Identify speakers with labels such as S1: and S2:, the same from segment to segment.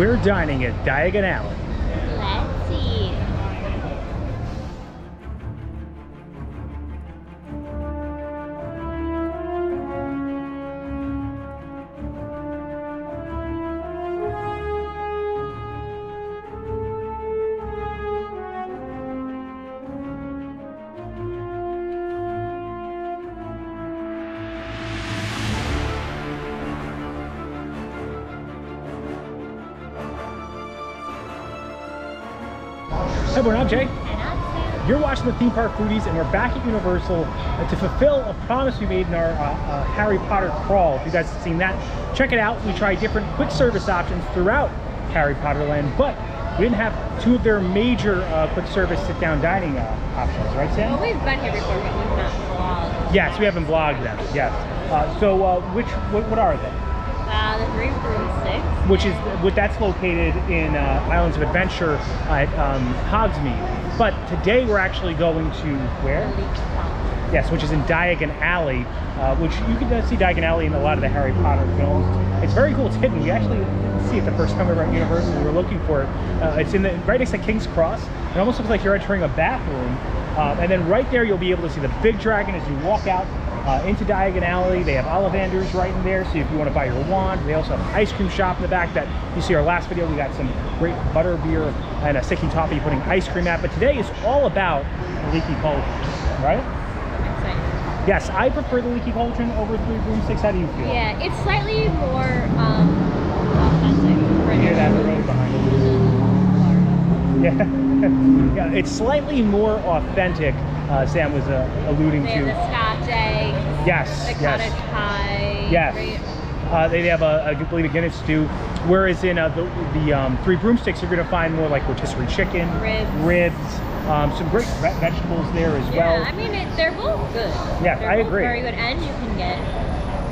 S1: We're dining at Diagon Alley.
S2: Let's see.
S1: Hey everyone, I'm Jay.
S2: And I'm Sam.
S1: You're watching the Theme Park Foodies, and we're back at Universal uh, to fulfill a promise we made in our uh, uh, Harry Potter crawl. If you guys have seen that, check it out. We tried different quick service options throughout Harry Potter Land, but we didn't have two of their major uh, quick service sit-down dining uh, options, right, Sam?
S2: Well, we've been here before, but we've not vlogged.
S1: Yes, we haven't vlogged them. Yes. Uh, so, uh, which what, what are they?
S2: Uh, the three.
S1: Which is what that's located in uh, Islands of Adventure at um, Hogsmeade. But today we're actually going to where? Yes, which is in Diagon Alley, uh, which you can uh, see Diagon Alley in a lot of the Harry Potter films. It's very cool. It's hidden. We actually didn't see it the first time we were at Universal. We were looking for it. Uh, it's in the right next to King's Cross. It almost looks like you're entering a bathroom. Um, and then right there, you'll be able to see the big dragon as you walk out uh, into Diagon Alley. They have Ollivanders right in there, so if you want to buy your wand, they also have an ice cream shop in the back that you see our last video. We got some great butter beer and a sticky toffee putting ice cream at. But today is all about the leaky cauldron, right? Yes, I prefer the leaky cauldron over three broomsticks. How do you feel?
S2: Yeah, it's slightly more um, authentic.
S1: You hear that road behind you? Yeah, yeah. It's slightly more authentic. Uh, Sam was uh, alluding
S2: They
S1: to.
S2: The scotch egg,
S1: Yes,
S2: the
S1: yes.
S2: cottage pie.
S1: Yes.
S2: right?
S1: Uh, they have a, I believe a Guinness stew, whereas in uh, the, the um, Three Broomsticks, you're going to find more like rotisserie chicken,
S2: Ribs.
S1: ribs, um, some great ve- vegetables there as
S2: Yeah,
S1: well.
S2: I mean, it, they're both good.
S1: Yeah,
S2: they're
S1: I
S2: both
S1: agree.
S2: Very good, and you can get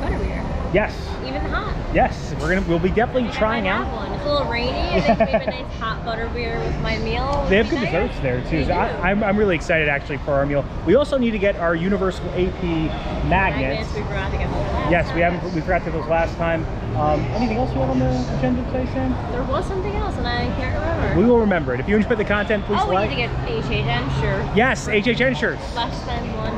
S2: butterbeer,
S1: yes,
S2: even hot.
S1: yes, we're gonna we'll be definitely
S2: I
S1: trying
S2: have
S1: out.
S2: one. It's a little rainy. I think maybe a nice hot butter beer with my meal.
S1: They have good
S2: nice.
S1: desserts there too. So. I, I'm, I'm really excited actually for our meal. We also need to get our Universal AP magnets.
S2: Magnets, we forgot to get those last
S1: Yes, we haven't. We forgot to those last time. Um, anything else you have on the agenda today, Sam?
S2: There was something else, and I can't remember.
S1: We will remember it. If you enjoyed the content, please
S2: oh, we
S1: like.
S2: need to get HHN, sure.
S1: Yes, HHN shirts.
S2: Less than one.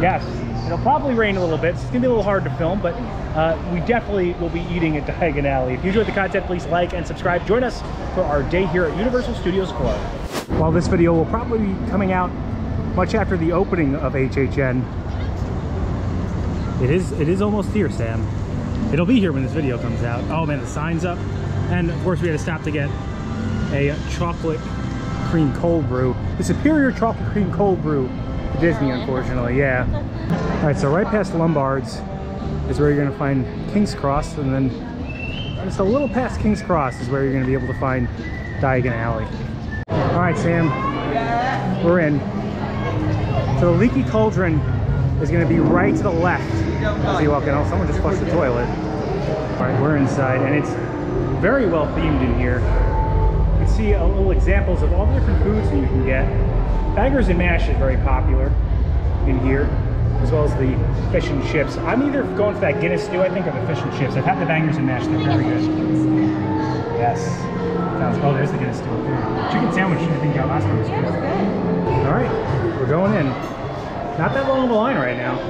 S1: Yes. It'll probably rain a little bit. It's gonna be a little hard to film, but uh, we definitely will be eating at Diagon Alley. If you enjoyed the content, please like and subscribe. Join us for our day here at Universal Studios Florida. While this video will probably be coming out much after the opening of HHN, it is it is almost here, Sam. It'll be here when this video comes out. Oh man, the sign's up. And of course we had to stop to get a chocolate cream cold brew. The superior chocolate cream cold brew Disney, unfortunately, yeah. All right, so right past Lombard's is where you're gonna find King's Cross, and then just a little past King's Cross is where you're gonna be able to find Diagon Alley. All right, Sam, we're in. So the Leaky Cauldron is gonna be right to the left as you walk in. Oh, someone just flushed the toilet. All right, we're inside, and it's very well themed in here. You can see a little examples of all the different foods that you can get. Bangers and mash is very popular in here, as well as the fish and chips. I'm either going for that Guinness stew, I think, or the fish and chips. I've had the bangers and mash; they're very good. Yes. Sounds oh, there's the Guinness stew. Chicken sandwich, I think, yeah, last time was good.
S2: good.
S1: All right, we're going in. Not that long of a line right now.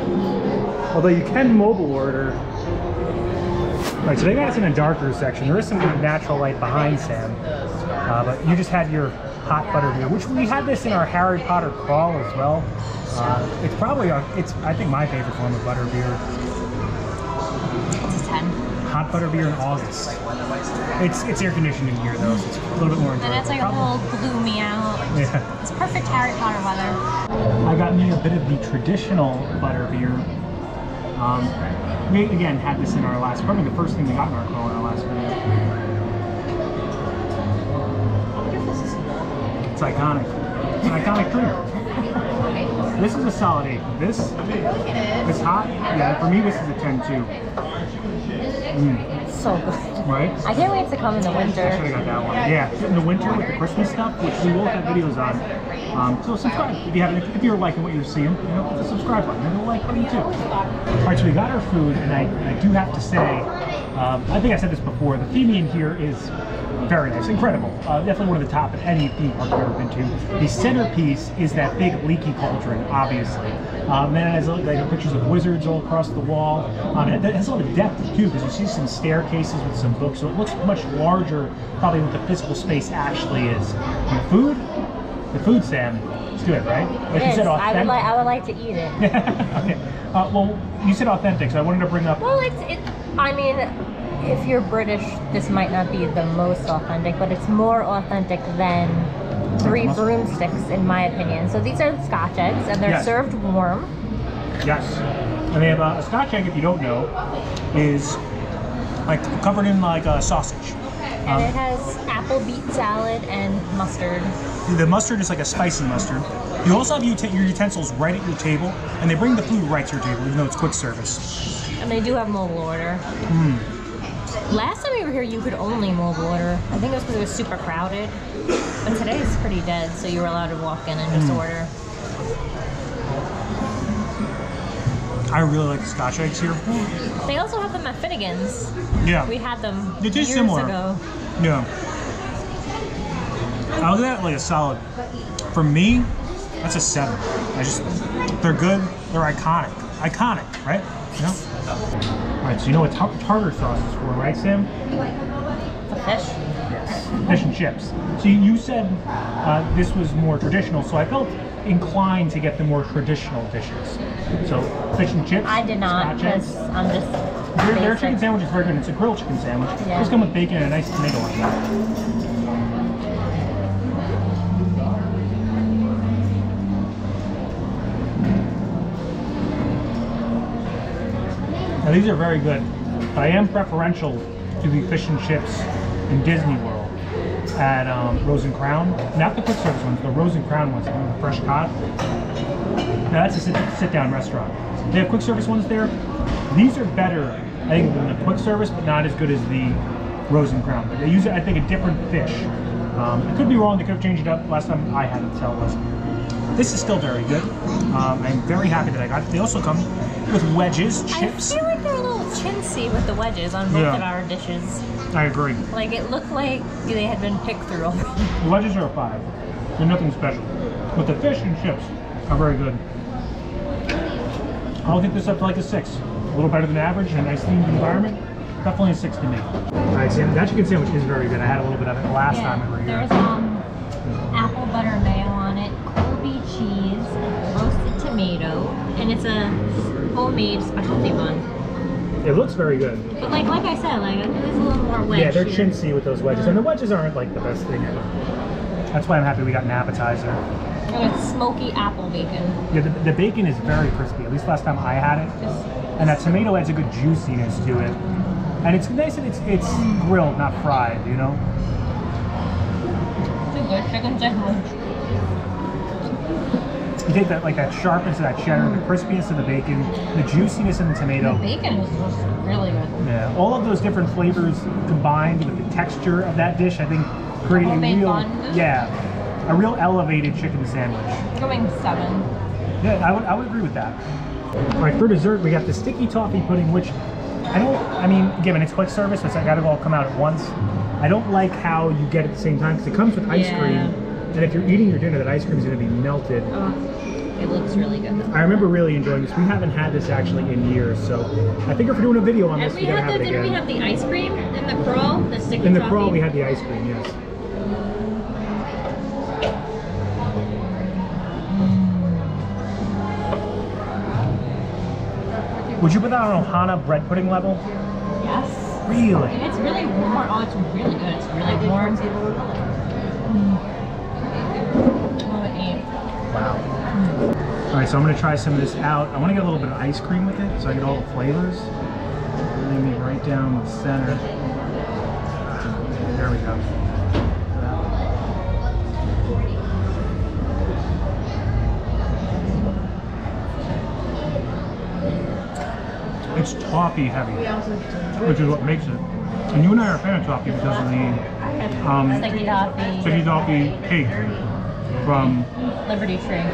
S1: Although you can mobile order. All right, so they got us in a darker section. There is some good natural light behind Sam. Uh, but you just had your hot butter beer, which we had this in our Harry Potter crawl as well. Uh, it's probably, a, it's I think my favorite form of butter beer.
S2: It's a 10.
S1: Hot butter beer in August. It's it's air conditioned in here though, so it's a little bit more enjoyable.
S3: And it's like a little gloomy out.
S1: Yeah.
S3: It's perfect Harry Potter weather.
S1: I got me a bit of the traditional butter beer. Um, we again had this in our last, probably the first thing we got in our call in our last video. It's iconic. It's an iconic drink. This is a solid eight. This, it's hot. Yeah, for me this is a 10 too. Mm,
S3: So good.
S1: right?
S3: I can't wait to come in the winter.
S1: I should have got that one. Yeah, in the winter with the Christmas stuff, which we will have videos on. Um, so subscribe if you haven't. If you're liking what you're seeing, you know, hit the subscribe button and the like button too. All right, so we got our food, and I, I do have to say, Um, I think I said this before. The theming in here is very nice, incredible. Uh, definitely one of the top at any theme park I've ever been to. The centerpiece is that big leaky cauldron, obviously. Um, then it has like pictures of wizards all across the wall. Um, it has a lot of depth too, because you see some staircases with some books, so it looks much larger, probably what the physical space actually is. And the food, the food, Sam, it's good, right? Like
S3: It
S1: you said,
S3: I would
S1: authentic.
S3: like. I would like to eat it.
S1: okay. Uh, well, you said authentic, so I wanted to bring up.
S3: Well, it's. It, I mean, if you're British, this might not be the most authentic, but it's more authentic than three broomsticks, in my opinion. So these are Scotch eggs, and they're
S1: Yes.
S3: served warm.
S1: Yes. And they have uh, a Scotch egg, if you don't know, is like covered in like a sausage.
S3: And
S1: Um,
S3: it has apple beet salad and mustard.
S1: the mustard is like a spicy mustard. You also have your utensils right at your table, and they bring the food right to your table, even though it's quick service.
S3: And they do have mobile order.
S1: Mm.
S3: Last time we were here, you could only mobile order. I think it was because it was super crowded. But today it's pretty dead, so you were allowed to walk in and just
S1: Mm.
S3: order.
S1: I really like the Scotch eggs here.
S3: They also have them at Finnegan's.
S1: Yeah.
S3: We had them
S1: They taste
S3: years
S1: similar.
S3: ago.
S1: Yeah. I was at like a solid. For me, that's a seven. I just, they're good. They're iconic. Iconic, right? You know. All right. So you know what tar- tartar sauce is for, right, Sam?
S3: The fish.
S1: Yes. Fish and chips. So you- you said uh, this was more traditional, so I felt inclined to get the more traditional dishes. So fish and chips.
S3: I did not, because I'm just.
S1: Their, their chicken sandwich is very good. It's a grilled chicken sandwich.
S3: Yeah.
S1: Just come with bacon and a nice tomato on top. These are very good, but I am preferential to the fish and chips in Disney World at um, Rose and Crown. Not the quick service ones, the Rose and Crown ones, the one with the fresh cod. Now that's a sit, sit down restaurant. They have quick service ones there. These are better, I think, than the quick service, but not as good as the Rose and Crown. But they use, I think, a different fish. Um, I could be wrong. They could have changed it up last time I had it, so was. This is still very good. Um, I'm very happy that I got it. They also come with wedges, chips.
S3: Chintzy with the wedges on both
S1: Yeah.
S3: of our dishes.
S1: I agree.
S3: Like it looked like they had been picked through already.
S1: The wedges are a five. They're nothing special. But the fish and chips are very good. I'll get this up to like a six. A little better than average in a nice themed environment. Definitely a six to me. All right, Sam, that chicken sandwich is very good. I had a little bit of it last time we were here.
S3: There's um apple butter mayo on it, Colby cheese, roasted tomato, and it's a homemade specialty bun.
S1: It looks very good.
S3: But like like I said, like there's a little more wedge.
S1: Yeah, they're
S3: here.
S1: chintzy with those wedges. And the uh-huh. wedges aren't like the best thing ever. That's why I'm happy we got an appetizer.
S3: And it's smoky apple bacon.
S1: Yeah, the, the bacon is very crispy. At least last time I had it.
S3: Just
S1: And that tomato adds a good juiciness to it. And it's nice that it's it's grilled, not fried, you know?
S3: it's a good chicken sandwich.
S1: You take that like that sharpness of that cheddar, the crispiness of the bacon, the juiciness of the tomato.
S3: The bacon was just really good.
S1: Yeah, all of those different flavors combined with the texture of that dish, I think create a real yeah, a real elevated chicken sandwich.
S3: Going seven.
S1: Yeah, I would, I would agree with that. All right, for dessert, we got the sticky toffee pudding, which I don't, I mean, given it's quick service, it's got to all come out at once. I don't like how you get it at the same time because it comes with ice
S3: Yeah.
S1: cream. And if you're eating your dinner, that ice cream is going to be melted.
S3: Oh, it looks really good though.
S1: I remember really enjoying this. We haven't had this actually in years, so I think if we're doing a video on this,
S3: And
S1: we
S3: we
S1: gotta
S3: had
S1: have
S3: the,
S1: it
S3: didn't we
S1: again.
S3: have the ice cream in the crawl? The sticky
S1: In the
S3: toffee?
S1: crawl, we had the ice cream, yes. Would you put that on Ohana bread pudding level?
S3: Yes.
S1: Really?
S3: And it's really warm. Oh, it's really good. It's really warm. Mm.
S1: Wow. All right, so I'm gonna try some of this out. I want to get a little bit of ice cream with it, so I get all the flavors. Lay me right down the center. There we go. It's toffee heavy, which is what makes it. And you and I are a fan of toffee because of the um,
S3: sticky toffee
S1: cake from
S3: Liberty Tree.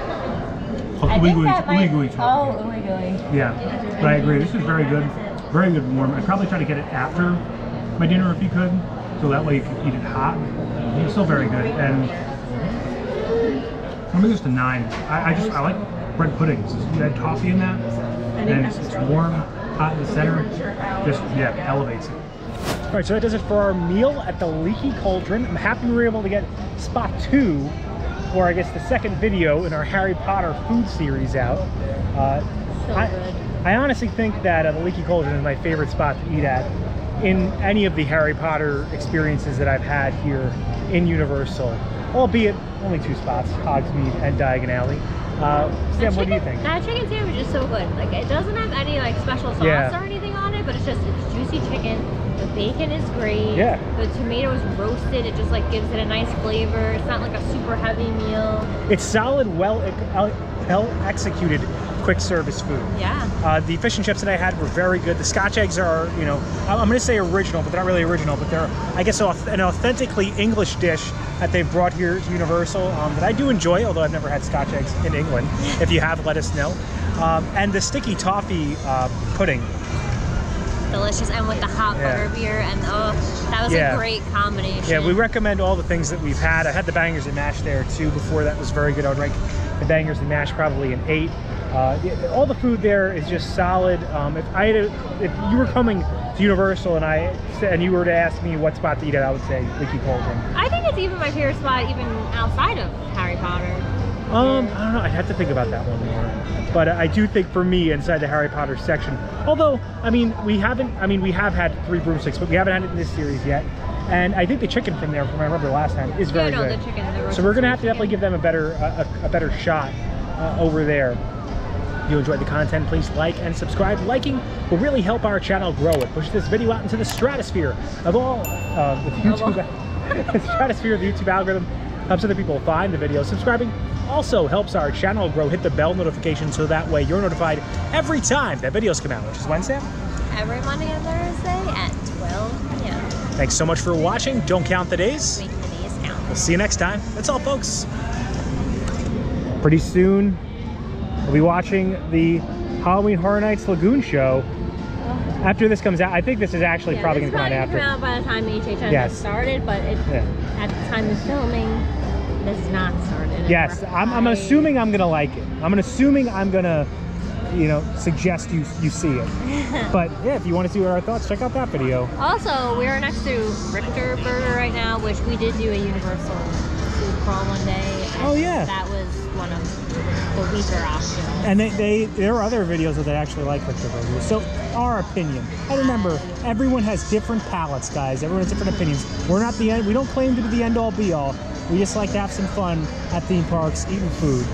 S1: Ooey oh,
S3: I think
S1: Gooey
S3: that might.
S1: Ooey Gooey toffee.
S3: Oh, ooey gooey.
S1: Yeah, but I agree. This is very good. very good warm. I'd probably try to get it after my dinner if you could, so that way you can eat it hot. It's still very good. And I'm gonna just a nine. I, I just I like bread puddings. You add toffee in that, and it's, it's warm, hot in the center. Just yeah, elevates it. All right, so that does it for our meal at the Leaky Cauldron. I'm happy we were able to get spot two, or I guess the second video in our Harry Potter food series out. Uh,
S3: So
S1: I,
S3: good.
S1: I honestly think that uh, the Leaky Cauldron is my favorite spot to eat at in any of the Harry Potter experiences that I've had here in Universal, albeit only two spots, Hogsmeade and Diagon Alley. Uh, Sam,
S3: That
S1: what do you think?
S3: That chicken sandwich is so good. Like it doesn't have any like special sauce
S1: Yeah.
S3: or anything it's just it's juicy chicken. The bacon is great.
S1: Yeah.
S3: The tomato is roasted. It just like gives it a nice flavor. It's not like a super heavy meal.
S1: It's solid, well, well executed quick service food.
S3: Yeah.
S1: Uh, the fish and chips that I had were very good. The Scotch eggs are, you know, I'm going to say original, but they're not really original. But they're, I guess, an authentically English dish that they've brought here to Universal um, that I do enjoy, although I've never had Scotch eggs in England. If you have, let us know. Um, and the sticky toffee uh, pudding.
S3: Delicious. And with the hot
S1: Yeah.
S3: butter beer and oh, that was
S1: Yeah.
S3: a great combination.
S1: Yeah, we recommend all the things that we've had. I had the bangers and mash there too before. That was very good. I would rank the bangers and mash probably an eight. Uh, all the food there is just solid. Um, if I had a, if you were coming to Universal and I and you were to ask me what spot to eat at, I would say Leaky Cauldron.
S3: I think it's even my favorite spot, even outside of Harry Potter.
S1: Um, I don't know. I'd have to think about that one more. But I do think for me, inside the Harry Potter section, although I mean we haven't, I mean we have had three broomsticks, but we haven't had it in this series yet. And I think the chicken from there, from I remember last time, is very
S3: yeah, no,
S1: good.
S3: the chicken. The
S1: So we're gonna have to definitely give them a better a, a, a better shot uh, over there. If you enjoyed the content, please like and subscribe. Liking will really help our channel grow. It pushes this video out into the stratosphere of all uh, the YouTube the stratosphere of the YouTube algorithm. Helps other people find the video. Subscribing also helps our channel grow. Hit the bell notification so that way you're notified every time that videos come out, which is Wednesday.
S3: Every Monday and Thursday at 12 p.m.
S1: Thanks so much for watching. Don't count the days.
S3: Make the days count.
S1: We'll see you next time. That's all, folks. Pretty soon, we'll be watching the Halloween Horror Nights Lagoon show. After this comes out, I think this is actually
S3: Yeah,
S1: probably going to come out after.
S3: come out by the time HHN
S1: Yes.
S3: started, but it,
S1: Yeah.
S3: at the time of filming, is not
S1: Yes, I'm, I'm assuming I'm going to like it. I'm assuming I'm going to, you know, suggest you you see it. but yeah, if you want to see our thoughts, check out that video.
S3: Also, we are next to Richter Burger right now, which we did do a Universal food crawl one day.
S1: Oh, yeah.
S3: That was one of the weaker options.
S1: And they, they there are other videos that they actually like Richter Burger. So our opinion. And remember, everyone has different palates, guys. Everyone has different opinions. We're not the end. We don't claim to be the end all be all. We just like to have some fun at theme parks, eating food.